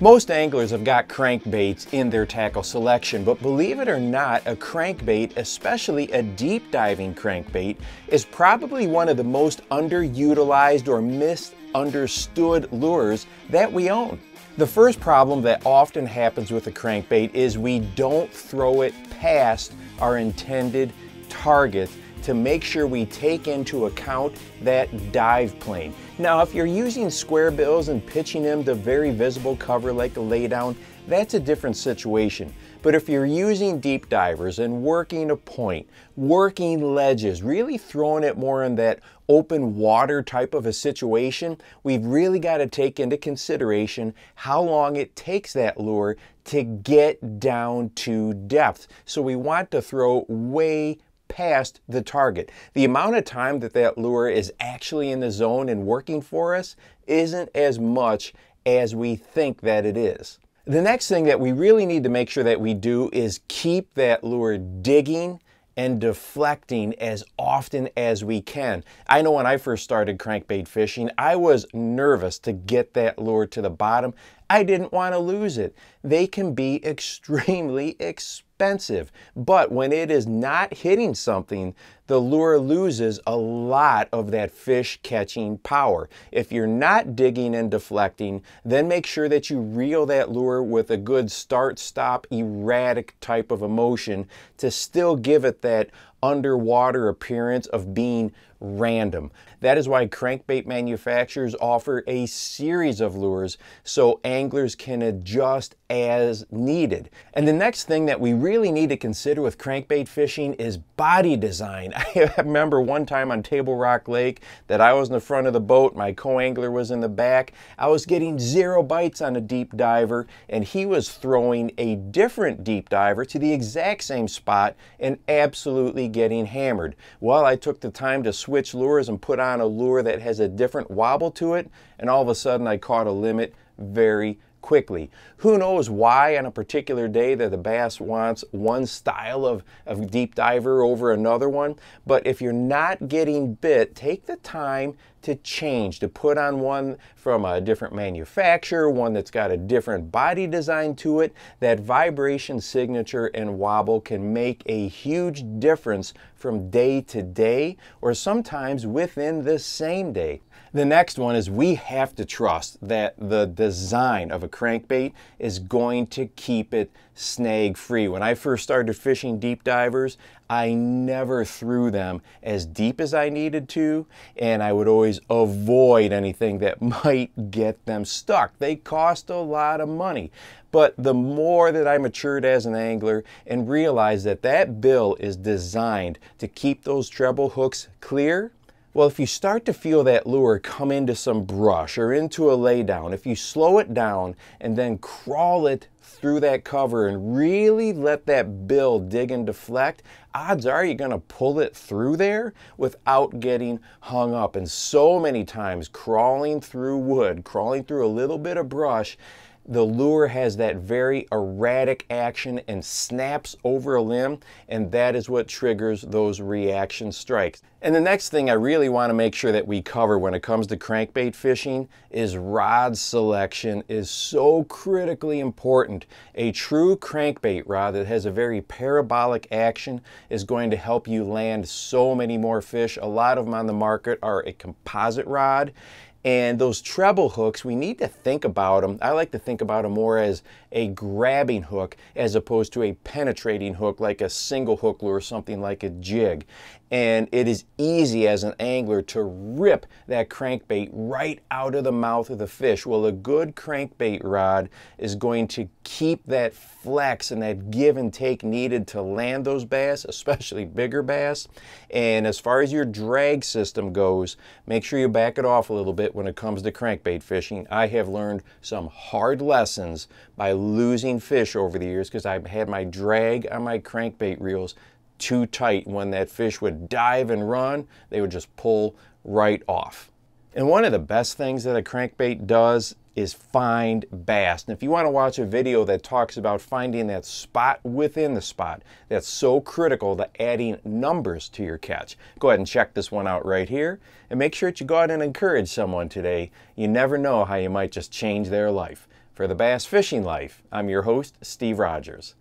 Most anglers have got crankbaits in their tackle selection, but believe it or not, a crankbait, especially a deep diving crankbait, is probably one of the most underutilized or misunderstood lures that we own. The first problem that often happens with a crankbait is we don't throw it past our intended target to make sure we take into account that dive plane. Now, if you're using square bills and pitching them to very visible cover like a laydown, that's a different situation. But if you're using deep divers and working a point, working ledges, really throwing it more in that open water type of a situation, we've really got to take into consideration how long it takes that lure to get down to depth. So we want to throw way past the target. The amount of time that that lure is actually in the zone and working for us isn't as much as we think that it is. The next thing that we really need to make sure that we do is keep that lure digging and deflecting as often as we can. I know when I first started crankbait fishing, I was nervous to get that lure to the bottom. I didn't want to lose it. They can be extremely expensive. But when it is not hitting something, the lure loses a lot of that fish catching power. If you're not digging and deflecting, then make sure that you reel that lure with a good start, stop, erratic type of emotion to still give it that underwater appearance of being random. That is why crankbait manufacturers offer a series of lures so anglers can adjust as needed. And the next thing that we really need to consider with crankbait fishing is body design. I remember one time on Table Rock Lake that I was in the front of the boat, my co-angler was in the back. I was getting zero bites on a deep diver and he was throwing a different deep diver to the exact same spot and absolutely getting hammered. Well, I took the time to switch lures and put on a lure that has a different wobble to it, and all of a sudden I caught a limit very quickly. Who knows why on a particular day that the bass wants one style of, of deep diver over another one, but if you're not getting bit, take the time to change, to put on one from a different manufacturer, one that's got a different body design to it. That vibration signature and wobble can make a huge difference from day to day or sometimes within the same day. The next one is we have to trust that the design of a crankbait is going to keep it snag free. When I first started fishing deep divers, I never threw them as deep as I needed to, and I would always avoid anything that might get them stuck. They cost a lot of money. But the more that I matured as an angler and realized that that bill is designed to keep those treble hooks clear, well, if you start to feel that lure come into some brush or into a laydown, if you slow it down and then crawl it through that cover and really let that bill dig and deflect, odds are you're going to pull it through there without getting hung up. And so many times crawling through wood, crawling through a little bit of brush, the lure has that very erratic action and snaps over a limb, and that is what triggers those reaction strikes. And the next thing I really want to make sure that we cover when it comes to crankbait fishing is rod selection is so critically important. A true crankbait rod that has a very parabolic action is going to help you land so many more fish. A lot of them on the market are a composite rod and those treble hooks, we need to think about them. I like to think about them more as a grabbing hook as opposed to a penetrating hook like a single hook lure or something like a jig and it is easy as an angler to rip that crankbait right out of the mouth of the fish. Well, a good crankbait rod is going to keep that flex and that give and take needed to land those bass, especially bigger bass. And as far as your drag system goes, make sure you back it off a little bit when it comes to crankbait fishing. I have learned some hard lessons by losing fish over the years because I've had my drag on my crankbait reels too tight. When that fish would dive and run, they would just pull right off. And one of the best things that a crankbait does is find bass. And if you want to watch a video that talks about finding that spot within the spot, that's so critical to adding numbers to your catch, go ahead and check this one out right here. And make sure that you go out and encourage someone today. You never know how you might just change their life. For the Bass Fishing Life, I'm your host, Steve Rogers.